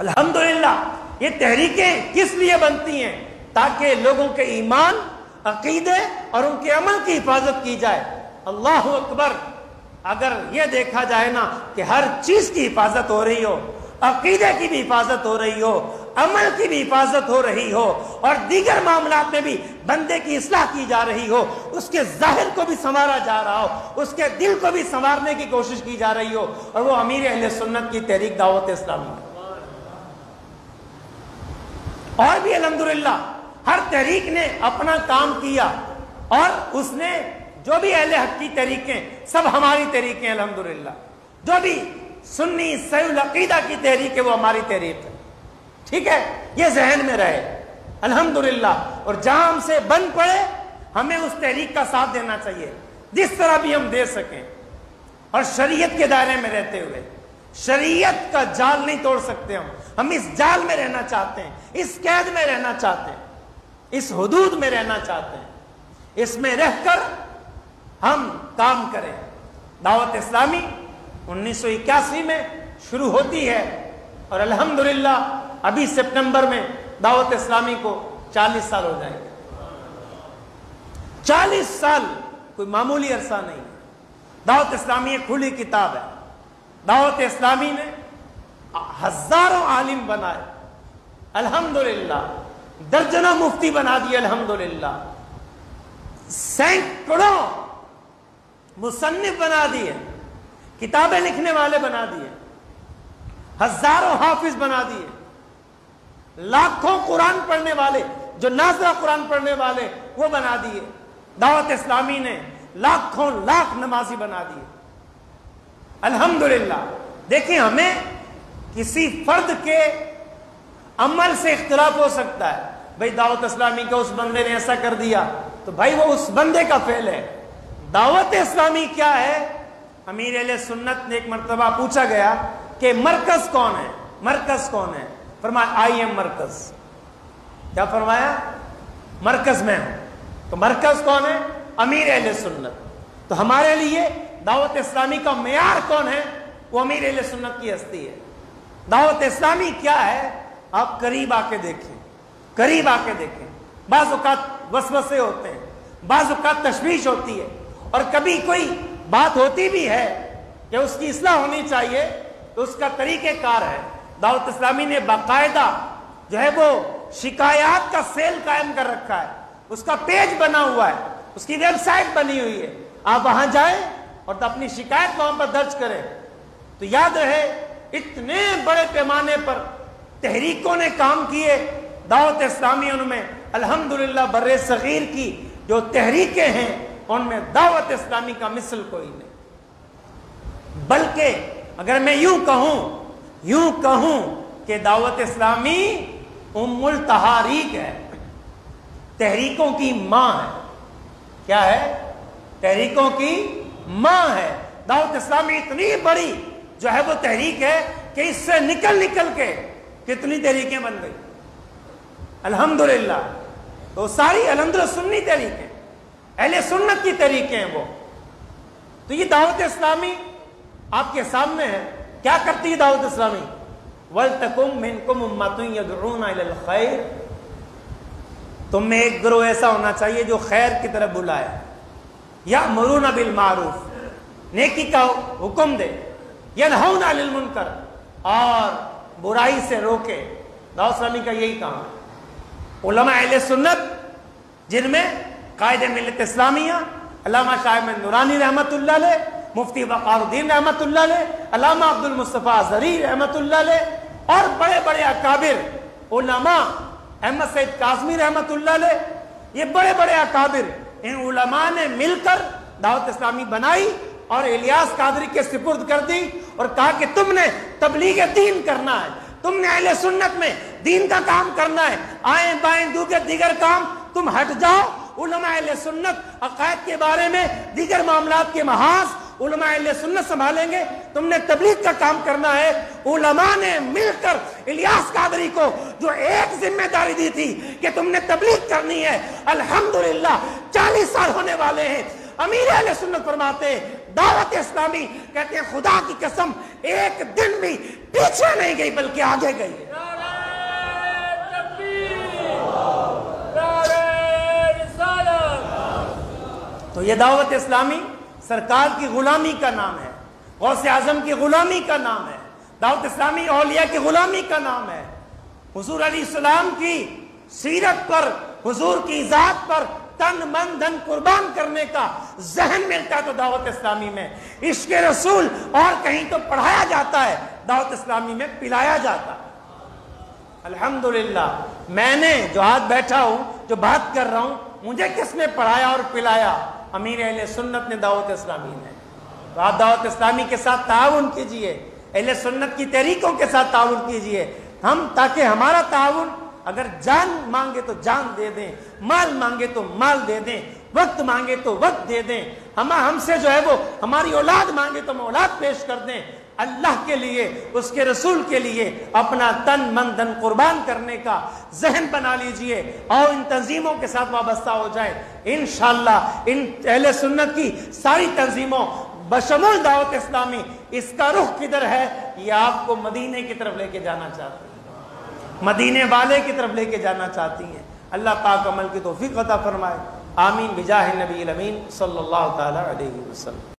अल्हम्दुलिल्लाह, ये तहरीकें किस लिए बनती हैं? ताकि लोगों के ईमान, अकीदे और उनके अमल की हिफाजत की जाए। अल्लाह अकबर, अगर यह देखा जाए ना कि हर चीज़ की हिफाजत हो रही हो, अकीदे की भी हिफाजत हो रही हो, अमल की भी हिफाजत हो रही हो और दीगर मामला में भी बंदे की इसलाह की जा रही हो, उसके ज़ाहिर को भी संवारा जा रहा हो, उसके दिल को भी संवारने की कोशिश की जा रही हो और वो अमीर अहल सुन्नत की तहरीक दावत इस्लामी और भी अलहमदुल्ला हर तहरीक ने अपना काम किया और उसने जो भी अहले हक की तहरीकें, सब हमारी तहरीकें अलहमदुल्ला जो भी सुन्नी सयुल अकीदा की तहरीक है, वो हमारी तहरीक है। ठीक है? ये जहन में रहे। अल्हम्दुलिल्लाह। और जहाँ हमसे बन पड़े, हमें उस तहरीक का साथ देना चाहिए, जिस तरह भी हम दे सकें। और शरीयत के दायरे में रहते हुए। शरीयत का जाल नहीं तोड़ सकते हम। हम इस जाल में रहना चाहते हैं, इस कैद में रहना चाहते हैं, इस हदूद में रहना चाहते हैं। इसमें रहकर हम काम करें। दावत इस्लामी 1981 में शुरू होती है और अल्हम्दुलिल्लाह अभी सितंबर में दावत इस्लामी को 40 साल हो जाएँगे। 40 साल कोई मामूली अरसा नहीं दावत इस्लामी एक खुली किताब है। दावत इस्लामी ने हज़ारों आलिम बनाए। अल्हम्दुलिल्लाह। दर्जनों मुफ्ती बना दिए, अल्हम्दुलिल्लाह। सैकड़ों मुसन्निफ बना दिए, किताबें लिखने वाले बना दिए, हज़ारों हाफिज बना दिए, लाखों कुरान पढ़ने वाले, जो नाजरा कुरान पढ़ने वाले, वो बना दिए। दावत इस्लामी ने लाखों लाख नमाजी बना दिए। अल्हम्दुलिल्लाह। देखिए हमें किसी फर्द के अमल से इख्तलाफ हो सकता है। भाई, दावत इस्लामी का उस बंदे ने ऐसा कर दिया तो भाई वो उस बंदे का फेल है। दावत इस्लामी क्या है? अमीर सुन्नत ने एक मरतबा पूछा गया कि मरकज कौन है? मरकज कौन है? फरमाया आई एम मरकज। क्या फरमाया? मरकज में हूँ। तो मरकज कौन है? अमीर सुन्नत। तो हमारे लिए दावत इस्लामी का मैार कौन है? वो अमीर सुन्नत की हस्ती है। दावत इस्लामी क्या है? आप करीब आके देखें। करीब आके देखें। बाजुकात वसवसे होते हैं। बाजुकात तशवीश होती है। और कभी कोई बात होती भी है कि उसकी इसलाह होनी चाहिए तो उसका तरीकेकार है। दावत इस्लामी ने बाकायदा जो है वो शिकायत का सेल कायम कर रखा है। उसका पेज बना हुआ है। उसकी वेबसाइट बनी हुई है। आप वहाँ जाएँ और तो अपनी शिकायत वहाँ पर दर्ज करें। तो याद रहे, इतने बड़े पैमाने पर तहरीकों ने काम किए दावत इस्लामी उनमें अल्हम्दुलिल्लाह बर्रे सगीर की जो तहरीकें हैं, उनमें दावत इस्लामी का मिसल कोई नहीं। बल्कि अगर मैं यूँ कहूँ यूँ कहूँ कि दावत इस्लामी उमुल तहारीक है, तहरीकों की माँ है। क्या है? तहरीकों की माँ है। दावत इस्लामी इतनी बड़ी जो है वो तहरीक है कि इससे निकल निकल के कितनी तहरीकें बन गई। अल्हम्दुलिल्लाह। तो सारी अलहमद सुन्नी तहरीकें, अहले सुन्नत की तरीके हैं वो। तो ये दावत इस्लामी आपके सामने है। क्या करती है दावत इस्लामी? वल तकुम मिनकुम खैर। एक ग्रोह ऐसा होना चाहिए जो खैर की तरफ़ बुलाए। या मरून बिल मारूफ। नेकी का हुक्म दे। या मुनकर। और बुराई से रोके। दावत इस्लामी का यही काम उलमा अहले सुन्नत, जिनमें कायद मिलत इस्लामिया, अलामा शाह नूरानी रहमत मुफ्ती वक़ारुद्दीन रहमत अलामा अब्दुल मुस्तफ़ा जरी रहमत और बड़े बड़े अकाबिर, उलमा अहमद सैद काजमी रहमत ये बड़े बड़े अकाबिर इन उलमा ने मिलकर दावत इस्लामी बनाई और इलियास कादरी के सिपुर्द कर दी और कहा कि तुमने तबलीग दीन करना है, तुमने अहले सुन्नत में दीन का काम करना है, आए बाएँ दूसरे दीगर काम, तुम हट जाओ। उलमा अहले सुन्नत अकायद के बारे में, दीगर मामला के महाज उलमा सुन्नत संभालेंगे। तुमने तबलीग का काम करना है। उलमा ने मिलकर इलियास कादरी को जो एक ज़िम्मेदारी दी थी कि तुमने तबलीग करनी है अल्हम्दुलिल्लाह 40 साल होने वाले हैं। अमीर अल सुन्नत फरमाते हैं दावत इस्लामी कहते हैं खुदा की कसम एक दिन भी पीछे नहीं गई बल्कि आगे गई। तो ये दावत इस्लामी सरकार की गुलामी का नाम है। गौसे आज़म की गुलामी का नाम है। दावत इस्लामी औलिया की गुलामी का नाम है। हुजूर अली सलाम की सीरत पर, हुजूर की ज़ात पर तन, मन, धन कुर्बान करने का जहन मिलता तो दावत इस्लामी में। इश्क रसूल और कहीं तो पढ़ाया जाता है दावत इस्लामी में पिलाया जाता। है अल्हम्दुलिल्लाह, मैंने जो हाथ बैठा हूँ, जो बात कर रहा हूँ मुझे किसने पढ़ाया और पिलाया? अमीर अहले सुन्नत ने दावत इस्लामी ने। तो आप दावत इस्लामी के साथ ताउन कीजिए। अहले सुन्नत की तरीकों के साथ ताउन कीजिए। हम, ताकि हमारा ताउन अगर जान मांगे तो जान दे दें, माल मांगे तो माल दे दें, वक्त मांगे तो वक्त दे दें। हम, हमसे जो है वो हमारी औलाद मांगे तो हम औलाद पेश कर दें। अल्लाह के लिए, उसके रसूल के लिए अपना तन, मन, धन कुर्बान करने का जहन बना लीजिए और इन तंजीमों के साथ वाबस्ता हो जाए। इन इन अहले सुन्नत की सारी तंजीमों, बशमुल दावत इस्लामी, इसका रुख किधर है? ये आपको मदीने की तरफ़ लेके जाना चाहते हैं। मदीने वाले की तरफ़ लेके जाना चाहती हैं। अल्लाह पाक अमल की तोफ़ी अता फरमाए। आमीन, बिजाह नबी अमीन अलैहि वसल्लम।